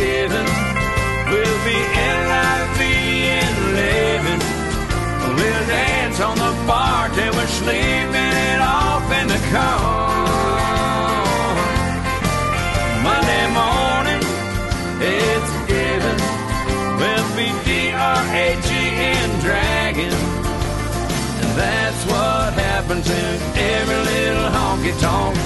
given will be L-I-V in living. We'll dance on the bar till we're sleeping it off in the car. Monday morning, it's given. We'll be D-R-A-G-N dragon. And that's what happens in every little honky-tonk